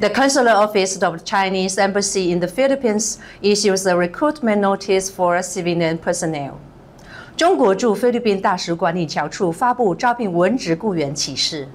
The Consular Office of the Chinese Embassy in the Philippines issues a recruitment notice for civilian personnel. 中国驻菲律宾大使馆领侨处发布招聘文职雇员启事。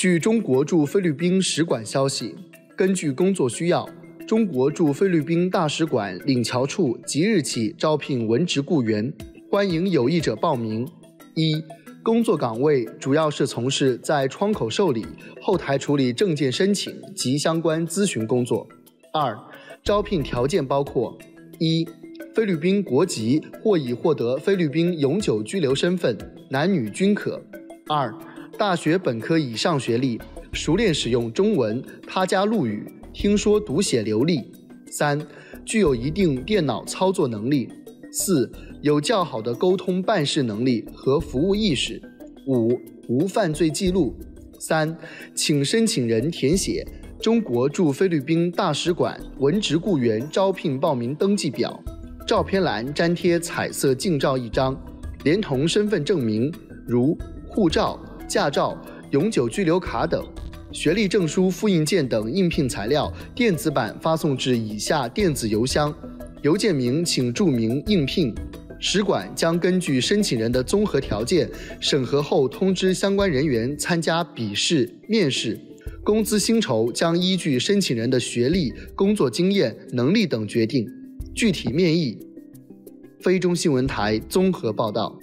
据中国驻菲律宾使馆消息，根据工作需要，中国驻菲律宾大使馆领侨处即日起招聘文职雇员，欢迎有意者报名。一、工作岗位主要是从事在窗口受理、后台处理证件申请及相关咨询工作。二、招聘条件包括：一、菲律宾国籍或已获得菲律宾永久居留身份，男女均可。二、大学本科以上学历，熟练使用中文、他家陆语，听说读写流利。三、具有一定电脑操作能力。四、有较好的沟通办事能力和服务意识。五、无犯罪记录。三、请申请人填写中国驻菲律宾大使馆文职雇员招聘报名登记表，照片栏粘贴彩色近照一张，连同身份证明，如护照。驾照、永久居留卡等，学历证书复印件等应聘材料电子版发送至以下电子邮箱，邮件名请注明应聘。使馆将根据申请人的综合条件审核后通知相关人员参加笔试、面试。工资薪酬将依据申请人的学历、工作经验、能力等决定。具体面议。非中新闻台综合报道。